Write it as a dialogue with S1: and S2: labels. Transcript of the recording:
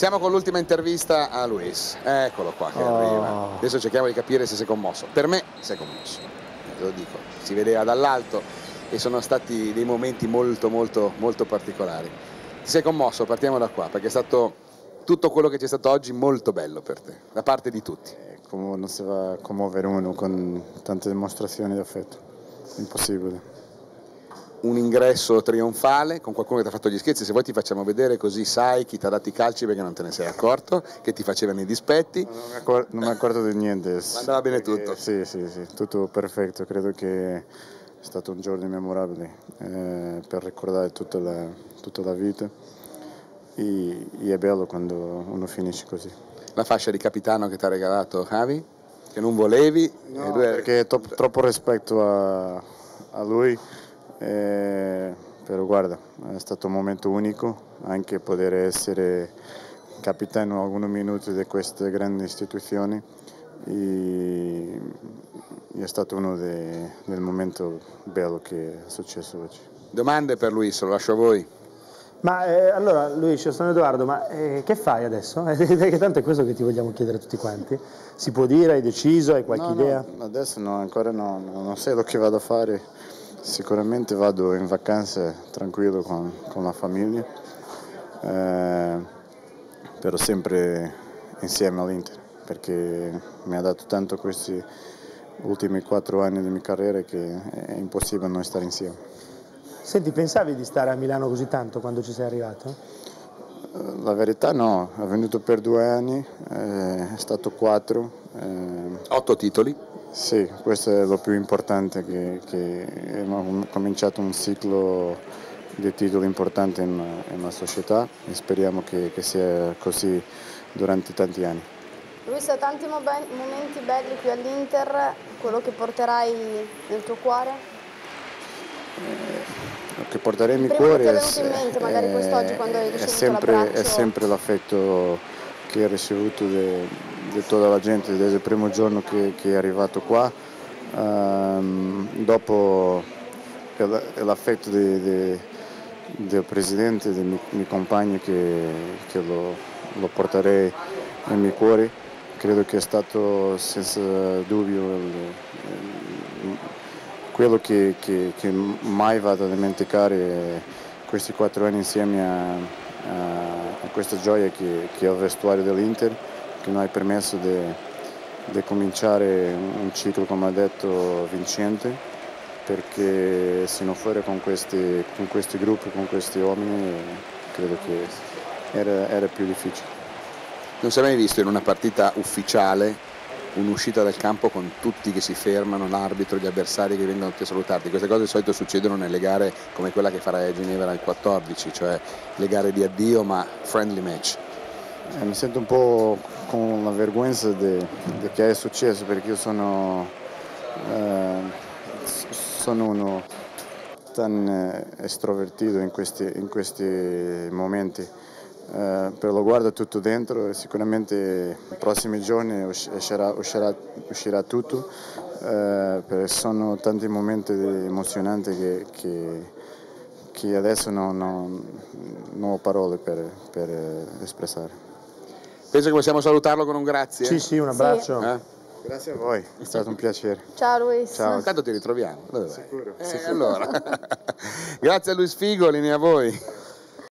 S1: Siamo con l'ultima intervista a Luis. Eccolo qua che
S2: Oh.
S1: arriva. Adesso cerchiamo di capire se si è commosso. Per me si è commosso, te lo dico. Si vedeva dall'alto e sono stati dei momenti molto molto molto particolari. Ti sei commosso? Partiamo da qua, perché è stato tutto quello che c'è stato oggi molto bello per te, da parte di tutti.
S2: Come non si va a commuovere uno con tante dimostrazioni di affetto? Impossibile.
S1: Un ingresso trionfale con qualcuno che ti ha fatto gli scherzi, se vuoi ti facciamo vedere così sai chi ti ha dato i calci perché non te ne sei accorto, che ti facevano i dispetti.
S2: Non mi, accor- non mi accorgo di niente.
S1: Andava bene
S2: Perché-
S1: tutto.
S2: Sì, sì, sì, tutto perfetto. Credo che è stato un giorno memorabile eh, per ricordare tutta la, tutta la vita. E, e è bello quando uno finisce così.
S1: La fascia di capitano che ti ha regalato Javi, che non volevi. lui-
S2: Perché è to- troppo rispetto a, a lui. Eh, però guarda, è stato un momento unico anche poter essere capitano alcuni minuti di queste grandi istituzioni e, e è stato uno dei, del momento bello che è successo oggi.
S1: Domande per Luis, lo lascio a voi.
S3: Ma eh, allora, Luis, io sono Edoardo, ma eh, che fai adesso? Perché tanto è questo che ti vogliamo chiedere tutti quanti. Si può dire, hai deciso, hai qualche
S2: No,
S3: idea?
S2: no, adesso no, ancora no, no, non so che vado a fare. Sicuramente vado in vacanze tranquillo con, con la famiglia, eh, però sempre insieme all'Inter, perché mi ha dato tanto questi ultimi quattro anni di mia carriera che è impossibile non stare insieme.
S3: Senti, pensavi di stare a Milano così tanto quando ci sei arrivato?
S2: Eh, La verità no, è venuto per due anni, eh, è stato quattro. eh,
S1: Otto titoli.
S2: Sì, questo è lo più importante, che, che abbiamo cominciato un ciclo di titoli importanti in, in la società e speriamo che, che sia così durante tanti anni.
S4: Luis, ha tanti mo- momenti belli qui all'Inter, quello che porterai nel tuo cuore?
S2: Lo che porterei
S4: primo
S2: cuore
S4: è
S2: è,
S4: magari
S2: è- sempre, è sempre l'affetto che ho ricevuto di tutta la gente desde il primo giorno che, che è arrivato qua. Ehm, dopo l'affetto del presidente, dei miei, miei compagni che, che lo, lo porterei nel mio cuore. Credo che è stato senza dubbio il- il- quello che, che- che mai vado a dimenticare questi quattro anni insieme a, a- a questa gioia che, che è il vestuario dell'Inter, che noi ha permesso di, cominciare un ciclo, come ha detto, vincente, perché se non fosse con questi, con questi gruppi, con questi uomini, credo che era, era più difficile.
S1: Non si è mai visto in una partita ufficiale un'uscita dal campo con tutti che si fermano, l'arbitro, gli avversari che vengono a salutarti. Queste cose di solito succedono nelle gare come quella che farai a Ginevra il 14, cioè le gare di addio ma friendly match.
S2: Eh, mi sento un po' con la vergogna di, di che è successo perché io sono, eh, sono uno tan eh, estrovertito in questi, in questi momenti. Eh, però lo guardo tutto dentro e sicuramente nei prossimi giorni usci- uscirà, uscirà- uscirà tutto. eh, perché sono tanti momenti emozionanti che, che- che adesso non, non- non ho parole per, per eh, espressare.
S1: Penso che possiamo salutarlo con un grazie.
S3: Sì, sì, un abbraccio.
S1: Eh?
S2: Grazie a voi, è stato un piacere.
S4: Ciao Luis.
S2: Ciao.
S1: Intanto ti ritroviamo. Dove vai?
S2: Sicuro.
S1: Eh, allora. grazie a Luis Figo, linea a voi.